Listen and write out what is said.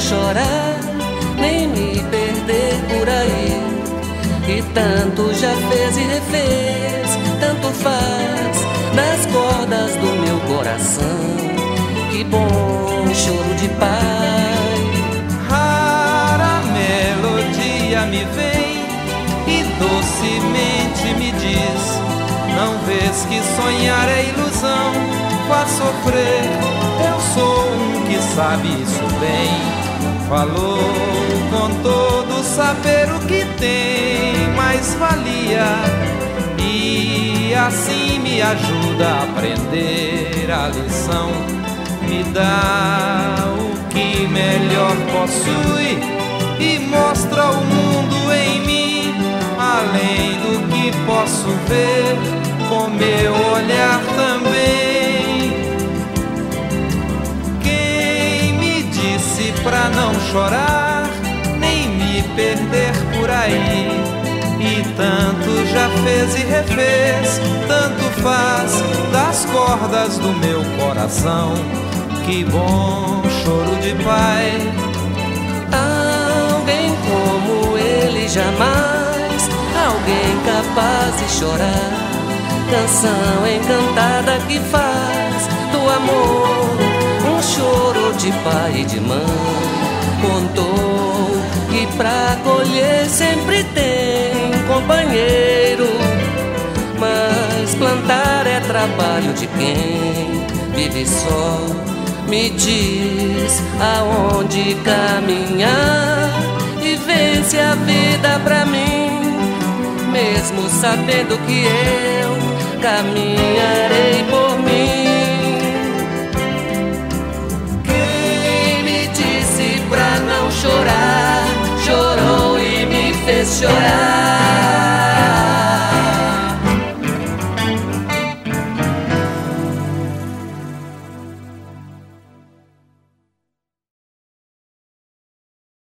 chorar, nem me perder por aí. E tanto já fez e refez, tanto faz nas cordas do meu coração. Que bom choro de pai. Rara melodia me vem e docemente me diz: Não vês que sonhar é ilusão, faz sofrer. Eu sou um sabe isso bem. Falou com todo saber o que tem mais valia e assim me ajuda a aprender a lição. Me dá o que melhor possui não chorar, nem me perder por aí. E tanto já fez e refez, tanto faz das cordas do meu coração. Que bom choro de pai. Alguém como ele jamais, alguém capaz de chorar. Canção encantada que faz do amor choro de pai e de mãe. Contou que pra colher sempre tem companheiro. Mas plantar é trabalho de quem vive só. Me diz aonde caminhar e vence a vida pra mim, mesmo sabendo que eu caminharei chorar,